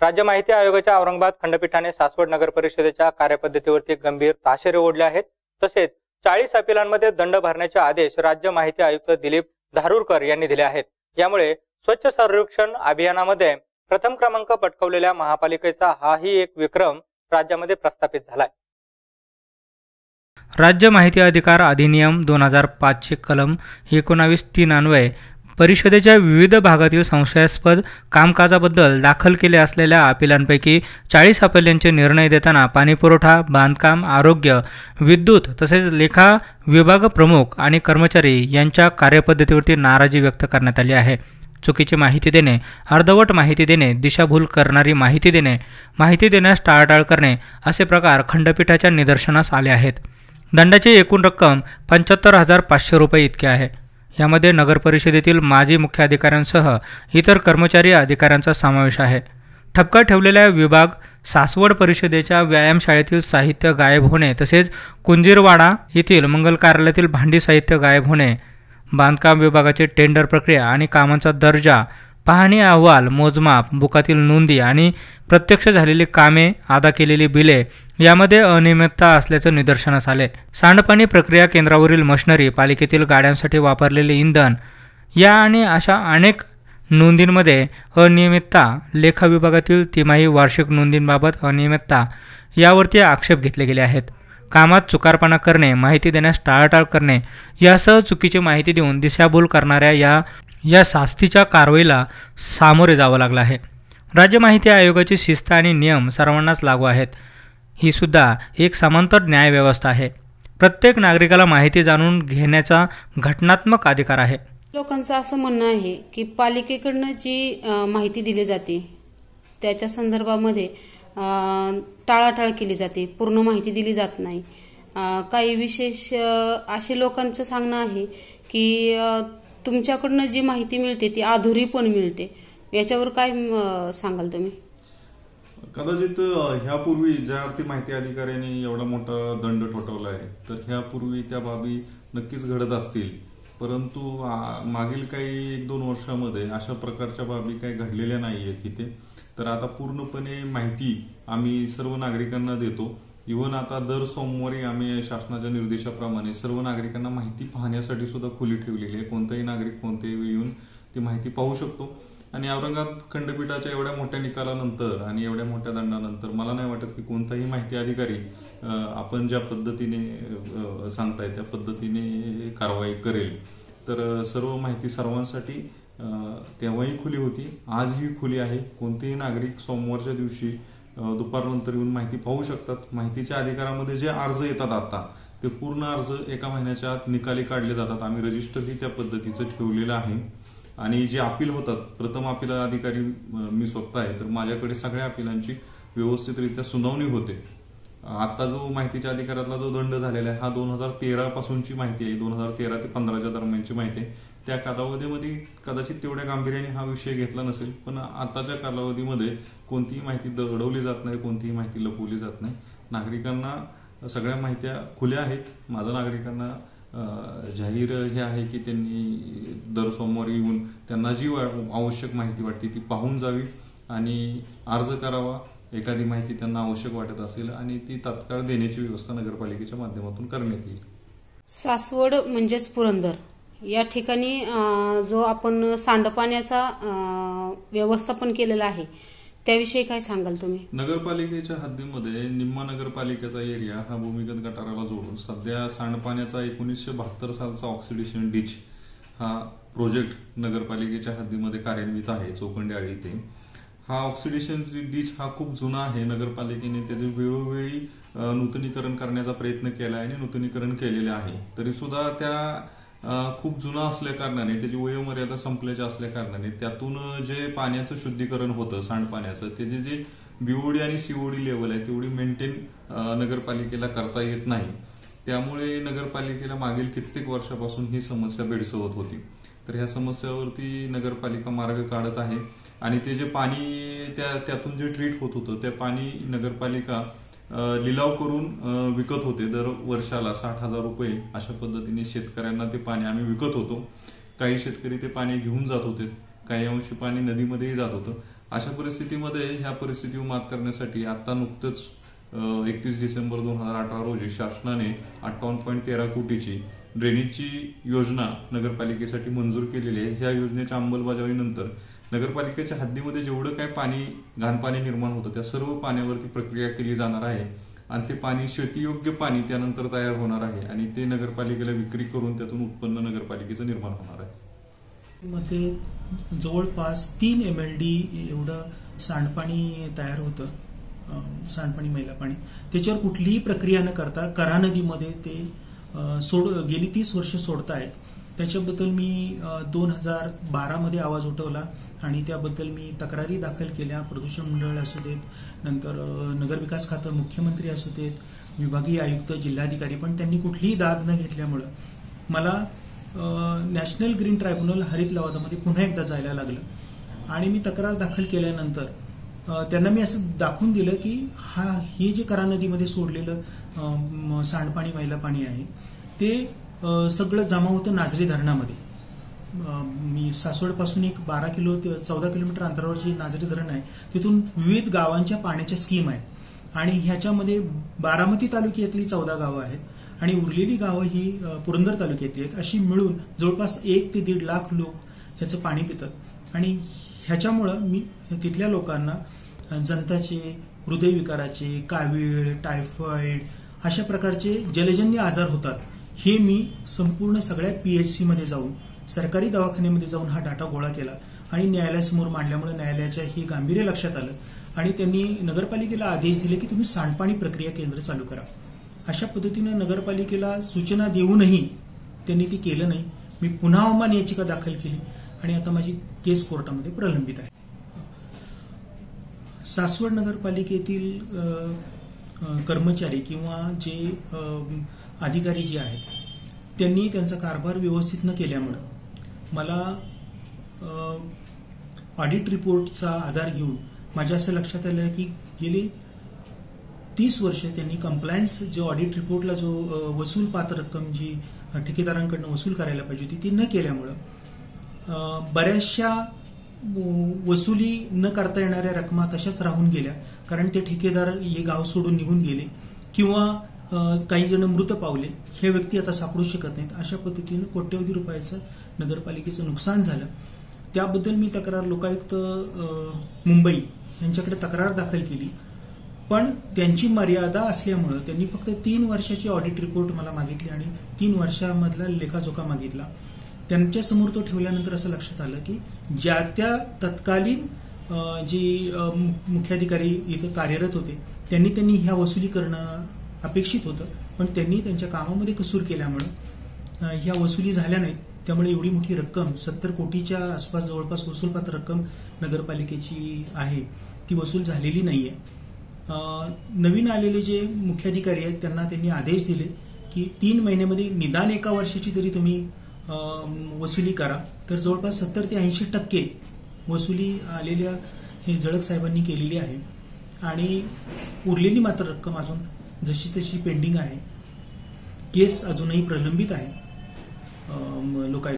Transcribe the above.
राज्य माहिती आयोगाच्या औरंगाबाद खंडपीठाने सासवड नगर परिषदेच्या कार्यपद्धतीवरती गंभीर ताशेरे ओढले आहेत. तसेच चाळीस अपिलांमध्ये दंड भरण्याचे आदेश राज्य माहिती आयुक्त दिलीप धारूरकर यांनी दिले आहेत. यामुळे स्वच्छ सर्वेक्षण अभियानामध्ये प्रथम क्रमांक पटकवलेल्या महापालिकेचा हाही एक विक्रम राज्यामध्ये प्रस्थापित झालाय. राज्य माहिती अधिकार अधिनियम दोन हजार पाचशे कलम एकोणावीस तीन अन्वये परिषदेच्या विविध भागातील संशयास्पद कामकाजाबद्दल दाखल केले असलेल्या अपिलांपैकी चाळीस अपिलांचे निर्णय देताना पाणीपुरवठा बांधकाम आरोग्य विद्युत तसेच लेखा विभाग प्रमुख आणि कर्मचारी यांच्या कार्यपद्धतीवरती नाराजी व्यक्त करण्यात आली आहे. चुकीची माहिती देणे अर्धवट माहिती देणे दिशाभूल करणारी माहिती देणे माहिती देण्यास टाळाटाळ करणे असे प्रकार खंडपीठाच्या निदर्शनास आले आहेत. दंडाची एकूण रक्कम पंच्याहत्तर हजार पाचशे रुपये इतकी आहे. यामध्ये नगरपरिषदेतील माजी मुख्य अधिकाऱ्यांसह इतर कर्मचारी अधिकाऱ्यांचा समावेश आहे. ठपका ठेवलेल्या विभाग सासवड परिषदेच्या व्यायामशाळेतील साहित्य गायब होणे तसेच कुंजीरवाडा येथील मंगल कार्यालयातील भांडी साहित्य गायब होणे बांधकाम विभागाची टेंडर प्रक्रिया आणि कामांचा दर्जा पाहणी अहवाल मोजमाप बुकातील नोंदी आणि प्रत्यक्ष झालेली कामे अदा केलेली बिले यामध्ये अनियमितता असल्याचं निदर्शनास आले. सांडपाणी प्रक्रिया केंद्रावरील मशनरी पालिकेतील गाड्यांसाठी वापरलेले इंधन या आणि अशा अनेक नोंदींमध्ये अनियमितता लेखा विभागातील तिमाही वार्षिक नोंदींबाबत अनियमितता यावरती आक्षेप घेतले गेले आहेत. कामात चुकारपणा करणे माहिती देण्यास टाळाटाळ करणे यासह चुकीची माहिती देऊन दिशाभूल करणाऱ्या या या शास्तीच्या कारवाईला सामोरे जावं लागलं आहे. राज्य माहिती आयोगाची शिस्त आणि नियम सर्वांनाच लागू आहेत. ही सुद्धा एक समांतर न्यायव्यवस्था आहे. प्रत्येक नागरिकाला माहिती जाणून घेण्याचा घटनात्मक अधिकार आहे. लोकांचं असं म्हणणं आहे की पालिकेकडनं जी माहिती दिली जाते त्याच्या संदर्भामध्ये टाळाटाळ केली जाते. पूर्ण माहिती दिली जात नाही. काही विशेष असे लोकांचं सांगणं आहे की तुमच्याकडनं जी माहिती मिळते ती अधुरी पण मिळते. याच्यावर काय सांगाल तुम्ही? कदाचित ह्यापूर्वी ज्या अर्थी माहिती अधिकाऱ्यांनी एवढा मोठा दंड ठोठवला आहे तर ह्यापूर्वी त्या बाबी नक्कीच घडत असतील. परंतु मागील काही एक दोन वर्षामध्ये अशा प्रकारच्या बाबी काही घडलेल्या नाही आहेत इथे. तर आता पूर्णपणे माहिती आम्ही सर्व नागरिकांना देतो. इव्हन आता दर सोमवारी आम्ही शासनाच्या निर्देशाप्रमाणे सर्व नागरिकांना माहिती पाहण्यासाठी सुद्धा खुली ठेवलेली आहे. कोणताही नागरिक कोणत्याही वेळी येऊन ती माहिती पाहू शकतो. आणि औरंगाबाद खंडपीठाच्या एवढ्या मोठ्या निकालानंतर आणि एवढ्या मोठ्या दंडानंतर मला नाही वाटत की कोणताही माहिती अधिकारी आपण ज्या पद्धतीने सांगताय त्या पद्धतीने कारवाई करेल. तर सर्व माहिती सर्वांसाठी तेव्हाही खुली होती. आजही खुली आहे. कोणतेही नागरिक सोमवारच्या दिवशी दुपारनंतर येऊन माहिती पाहू शकतात. माहितीच्या अधिकारामध्ये जे अर्ज येतात आता ते पूर्ण अर्ज एका महिन्याच्या आत निकाली काढले जातात. आम्ही रजिस्टरही त्या पद्धतीचं ठेवलेलं आहे. आणि जे अपील होतात प्रथम अपील अधिकारी मी स्वतः आहे तर माझ्याकडे सगळ्या अपिलांची व्यवस्थितरित्या सुनावणी होते. आता जो माहितीच्या अधिकारातला जो दंड झालेला आहे हा दोन हजार तेरा पासूनची माहिती आहे. दोन हजार तेरा ते पंधराच्या दरम्यानची माहिती आहे. त्या कालावधीमध्ये कदाचित तेवढ्या गांभीर्याने हा विषय घेतला नसेल पण आताच्या कालावधीमध्ये कोणतीही माहिती दडवली जात नाही कोणतीही माहिती लपवली जात नाही. नागरिकांना सगळ्या माहित्या खुल्या आहेत. माझा नागरिकांना जाहीर हे आहे की त्यांनी दर सोमवारी येऊन त्यांना जी आवश्यक माहिती वाटते ती पाहून जावी आणि अर्ज करावा. एखादी माहिती त्यांना आवश्यक वाटत असेल आणि ती तात्काळ देण्याची व्यवस्था नगरपालिकेच्या माध्यमातून करण्यात येईल. सासवड म्हणजेच पुरंदर. या ठिकाणी जो आपण सांडपाण्याचा व्यवस्थापन केलेला आहे त्याविषयी काय सांगाल तुम्ही? नगरपालिकेच्या हद्दीमध्ये निम्मा नगरपालिकेचा एरिया हा भूमिगत गटाराला जोडून सध्या सांडपाण्याचा एकोणीसशे बहात्तर सालचा ऑक्सिडेशन डिच हा प्रोजेक्ट नगरपालिकेच्या हद्दीमध्ये कार्यान्वित आहे चौकंडी इथे. हा ऑक्सिडेशन डिच हा खूप जुना आहे. नगरपालिकेने त्याचे वेळोवेळी नूतनीकरण करण्याचा प्रयत्न केला आहे आणि नूतनीकरण केलेले आहे. तरी सुद्धा त्या खूप जुना असल्या कारणाने त्याची वयोमर्यादा संपल्याच्या असल्या कारणाने त्यातून जे पाण्याचं शुद्धीकरण होतं सांडपाण्याचं त्याचे जे बीओडी आणि सीओडी लेवल आहे तेवढी मेंटेन नगरपालिकेला करता येत नाही. त्यामुळे नगरपालिकेला मागील कित्येक वर्षापासून ही समस्या भेडसवत होती. तर ह्या समस्यावरती नगरपालिका मार्ग काढत आहे. आणि ते जे पाणी त्या त्यातून जे ट्रीट होत होतं ते पाणी नगरपालिका लिलाव करून विकत होते दर वर्षाला साठ हजार रुपये. अशा पद्धतीने शेतकऱ्यांना ते पाणी आम्ही विकत होतो. काही शेतकरी ते पाणी घेऊन जात होते. काही अंशी पाणी नदीमध्येही जात होतं. अशा परिस्थितीमध्ये ह्या परिस्थितीवर मात करण्यासाठी आता नुकतंच एकतीस डिसेंबर दोन हजार अठरा रोजी शासनाने अठ्ठावन्न पॉईंट तेरा कोटीची ड्रेनेजची योजना नगरपालिकेसाठी मंजूर केलेली आहे. ह्या योजनेच्या अंमलबजावणीनंतर नगरपालिकेच्या हद्दीमध्ये जेवढं काय पाणी घाणपाणी निर्माण होतं त्या सर्व पाण्यावरती प्रक्रिया केली जाणार आहे. आणि ते पाणी शेतीयोग्य पाणी त्यानंतर तयार होणार आहे आणि ते नगरपालिकेला विक्री करून त्यातून उत्पन्न नगरपालिकेचं निर्माण होणार आहे. मध्ये जवळपास तीन एम एल डी एवढं सांडपाणी तयार होतं सांडपाणी मैला पाणी. त्याच्यावर कुठलीही प्रक्रिया न करता करा नदीमध्ये ते सोड गेली तीस वर्ष सोडतायत. त्याच्याबद्दल मी दोन हजार बारामध्ये आवाज उठवला आणि त्याबद्दल मी तक्रारी दाखल केल्या. प्रदूषण मंडळ असू देत नंतर नगरविकास खातं मुख्यमंत्री असू देत विभागीय आयुक्त जिल्हाधिकारी पण त्यांनी कुठलीही दाद न घेतल्यामुळं मला नॅशनल ग्रीन ट्रायब्युनल हरित लवादामध्ये पुन्हा एकदा जायला लागलं. आणि मी तक्रार दाखल केल्यानंतर त्यांना मी असं दाखवून दिलं की हा हे जे करा नदीमध्ये सोडलेलं सांडपाणी मैला पाणी आहे ते सगळं जमा होतं नाझरी धरणामध्ये. मी सासवडपासून एक बारा किलो ते चौदा किलोमीटर अंतरावर नाझरी धरण आहे तिथून विविध गावांच्या पाण्याच्या स्कीम आहेत. आणि ह्याच्यामध्ये बारामती तालुक्यातली चौदा गावं आहेत आणि उरलेली गावं ही पुरंदर तालुक्यातली आहेत. अशी मिळून जवळपास एक ते दीड लाख लोक ह्याचं पाणी पितात. आणि ह्याच्यामुळं मी तिथल्या लोकांना जनताचे हृदयविकाराचे कावीळ टायफॉइड अशा प्रकारचे जलजन्य आजार होतात. हे मी संपूर्ण सगळ्या पीएचसी मध्ये जाऊन सरकारी दवाखान्यामध्ये जाऊन हा डाटा गोळा केला आणि न्यायालयासमोर मांडल्यामुळे न्यायालयाच्या हे गांभीर्य लक्षात आलं आणि त्यांनी नगरपालिकेला आदेश दिले की तुम्ही सांडपाणी प्रक्रिया केंद्र चालू करा. अशा पद्धतीनं नगरपालिकेला सूचना देऊनही त्यांनी ते केलं नाही. मी पुन्हा अवमान याचिका दाखल केली आणि आता माझी केस कोर्टामध्ये प्रलंबित आहे. सासवड नगरपालिकेतील कर्मचारी किंवा जे अधिकारी जे आहेत त्यांनी त्यांचा कारभार व्यवस्थित न केल्यामुळं मला ऑडिट रिपोर्टचा आधार घेऊन माझ्या असं लक्षात आलं की गेली तीस वर्ष त्यांनी कंप्लायन्स जो ऑडिट रिपोर्टला जो वसूल पात्र रक्कम जी ठेकेदारांकडनं वसूल करायला पाहिजे होती ती न केल्यामुळं बऱ्याचशा व- वसुली न करता येणाऱ्या रकमा तशाच राहून गेल्या कारण ते ठेकेदार हे गाव सोडून निघून गेले किंवा काही जण मृत पावले. हे व्यक्ती आता सापडू शकत नाहीत. अशा पद्धतीनं कोट्यवधी रुपयाचं नगरपालिकेचं नुकसान झालं. त्याबद्दल मी तक्रार लोकायुक्त मुंबई यांच्याकडे तक्रार दाखल केली. पण त्यांची मर्यादा असल्यामुळं त्यांनी फक्त तीन वर्षाची ऑडिट रिपोर्ट मला मागितली आणि तीन वर्षामधला लेखाजोखा मागितला. त्यांच्यासमोर तो ठेवल्यानंतर असं लक्षात आलं की ज्या त्या तत्कालीन जी मु- मुख्याधिकारी इथं कार्यरत होते त्यांनी त्यांनी ह्या वसुली करणं अपेक्षित होतं. पण त्यांनी त्यांच्या कामामध्ये कसूर केल्यामुळं ह्या वसुली झाल्या नाहीत. त्यामुळे एवढी मोठी रक्कम सत्तर कोटीच्या आसपास जवळपास वसूलपात्र रक्कम नगरपालिकेची आहे. ती वसूल झालेली नाहीये. आहे नवीन आलेले जे मुख्याधिकारी आहेत त्यांना त्यांनी आदेश दिले की तीन महिन्यामध्ये निदान एका वर्षाची तरी तुम्ही वसुली करा. तर जवळपास सत्तर ते ऐंशी टक्के वसुली आलेल्या हे जळक साहेबांनी केलेली आहे. आणि उरलेली मात्र रक्कम अजून जशी तशी पेंडिंग आहे. केस अजूनही प्रलंबित आहे. लोकाय